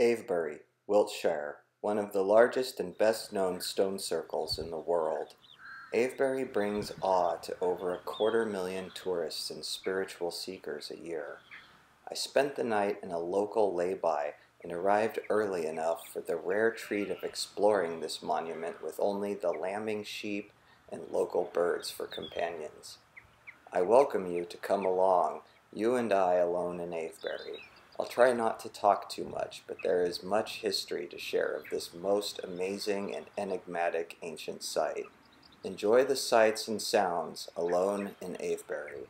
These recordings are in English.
Avebury, Wiltshire, one of the largest and best known stone circles in the world. Avebury brings awe to over a quarter million tourists and spiritual seekers a year. I spent the night in a local lay-by and arrived early enough for the rare treat of exploring this monument with only the lambing sheep and local birds for companions. I welcome you to come along, you and I alone in Avebury. I'll try not to talk too much, but there is much history to share of this most amazing and enigmatic ancient site. Enjoy the sights and sounds alone in Avebury.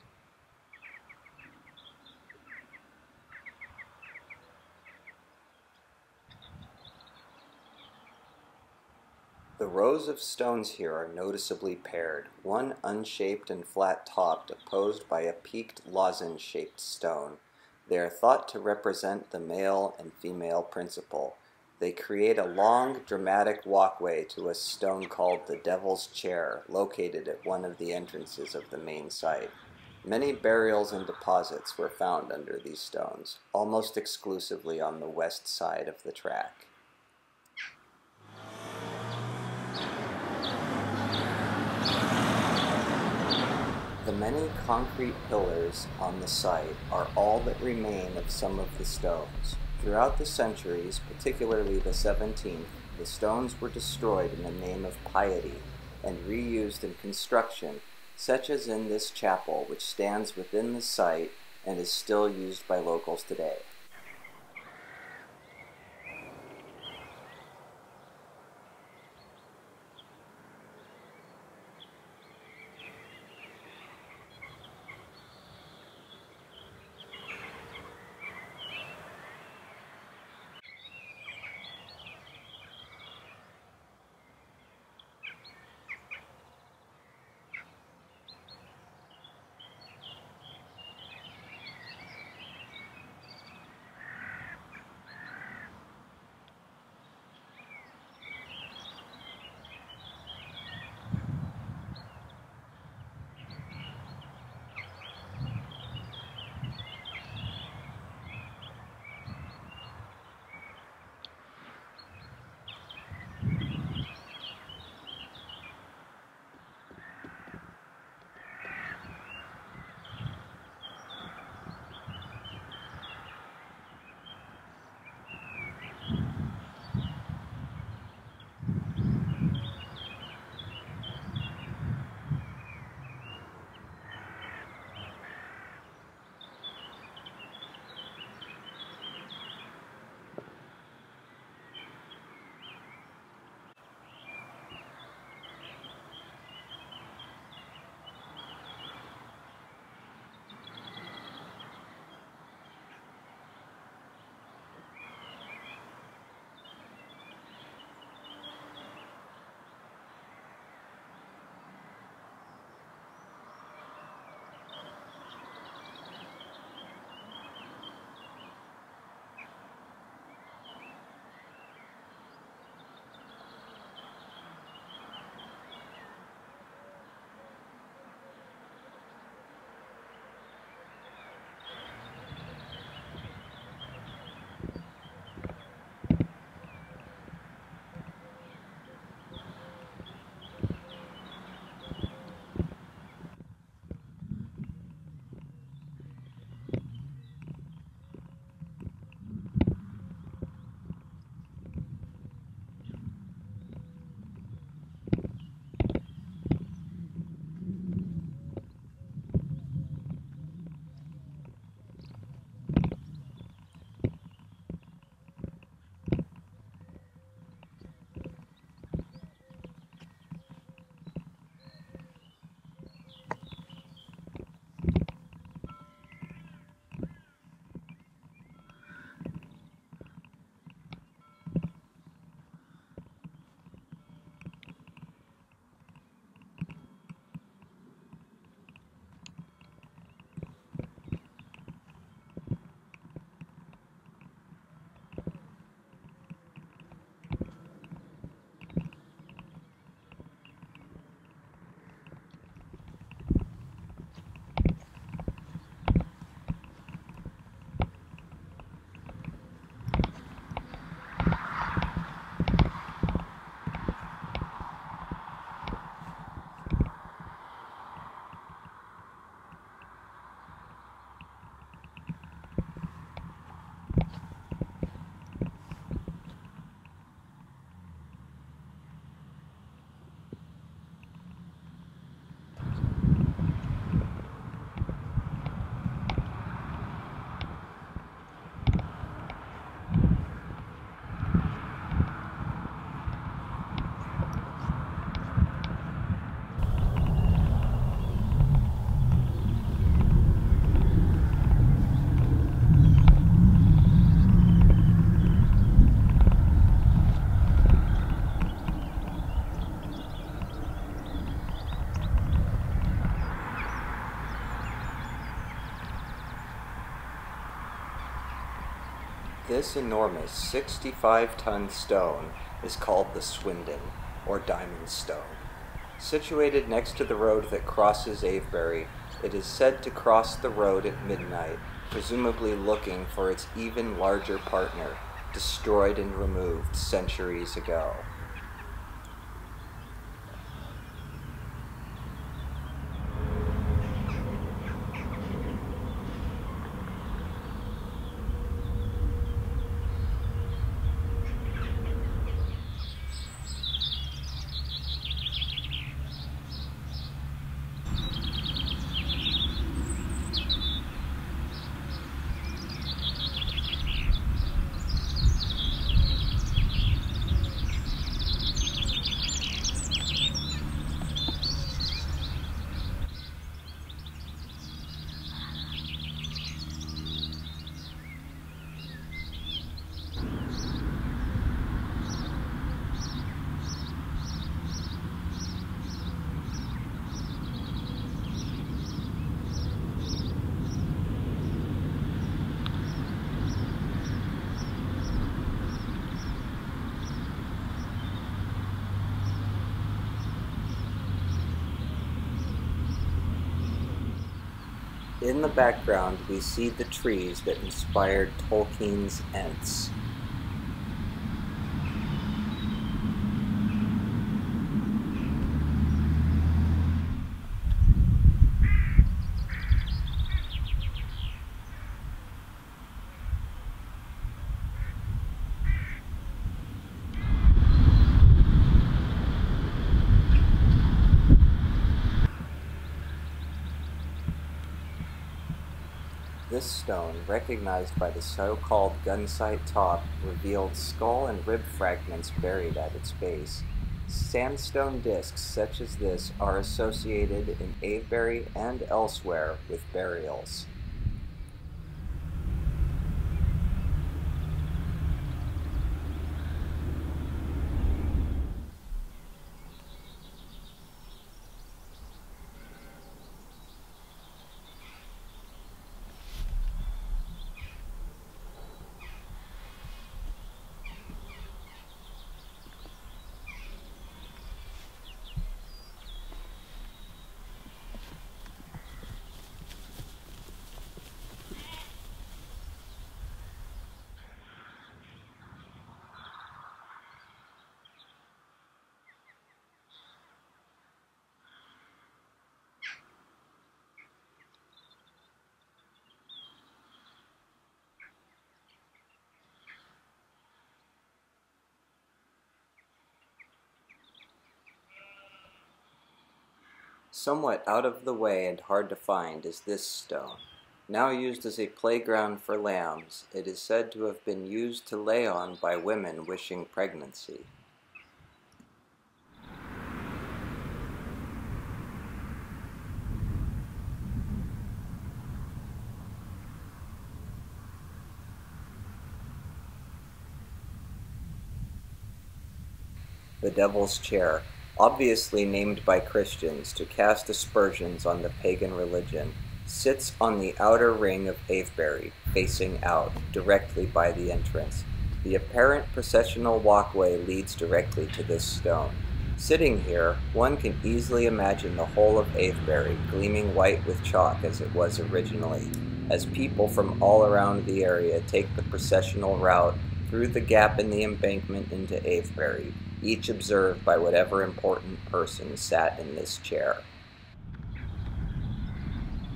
The rows of stones here are noticeably paired, one unshaped and flat-topped opposed by a peaked lozenge-shaped stone. They are thought to represent the male and female principle. They create a long, dramatic walkway to a stone called the Devil's Chair, located at one of the entrances of the main site. Many burials and deposits were found under these stones, almost exclusively on the west side of the track. Many concrete pillars on the site are all that remain of some of the stones. Throughout the centuries, particularly the 17th, the stones were destroyed in the name of piety and reused in construction, such as in this chapel, which stands within the site and is still used by locals today. This enormous 65 ton stone is called the Swindon, or Diamond Stone. Situated next to the road that crosses Avebury, it is said to cross the road at midnight, presumably looking for its even larger partner, destroyed and removed centuries ago. In the background, we see the trees that inspired Tolkien's Ents. This stone, recognized by the so-called gunsight top, revealed skull and rib fragments buried at its base. Sandstone discs such as this are associated in Avebury and elsewhere with burials. Somewhat out of the way and hard to find is this stone. Now used as a playground for lambs, it is said to have been used to lay on by women wishing pregnancy. The Devil's Chair obviously named by Christians to cast aspersions on the pagan religion, sits on the outer ring of Avebury, facing out, directly by the entrance. The apparent processional walkway leads directly to this stone. Sitting here, one can easily imagine the whole of Avebury gleaming white with chalk as it was originally, as people from all around the area take the processional route through the gap in the embankment into Avebury, each observed by whatever important person sat in this chair.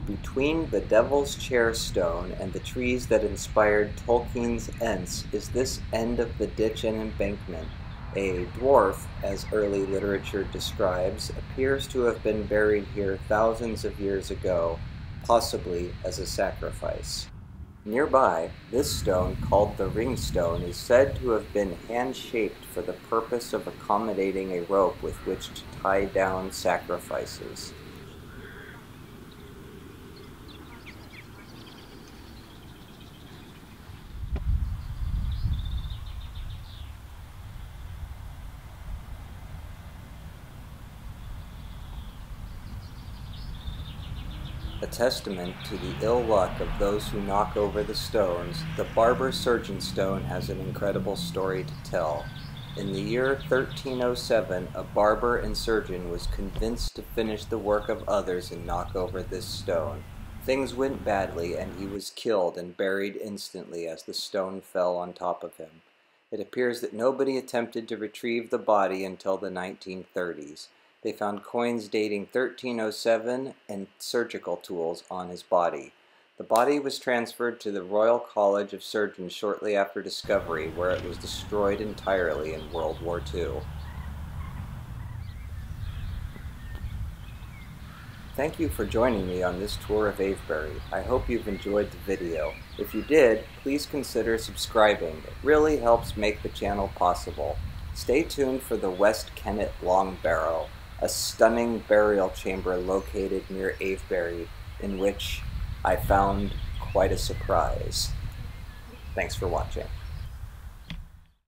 Between the Devil's Chair stone and the trees that inspired Tolkien's Ents is this end of the ditch and embankment. A dwarf, as early literature describes, appears to have been buried here thousands of years ago, possibly as a sacrifice. Nearby, this stone, called the ringstone, is said to have been hand-shaped for the purpose of accommodating a rope with which to tie down sacrifices. A testament to the ill luck of those who knock over the stones, the Barber Surgeon Stone has an incredible story to tell. In the year 1307, a barber and surgeon was convinced to finish the work of others and knock over this stone. Things went badly, and he was killed and buried instantly as the stone fell on top of him. It appears that nobody attempted to retrieve the body until the 1930s. They found coins dating 1307 and surgical tools on his body. The body was transferred to the Royal College of Surgeons shortly after discovery, where it was destroyed entirely in World War II. Thank you for joining me on this tour of Avebury. I hope you've enjoyed the video. If you did, please consider subscribing. It really helps make the channel possible. Stay tuned for the West Kennet Long Barrow, a stunning burial chamber located near Avebury in which I found quite a surprise. Thanks for watching.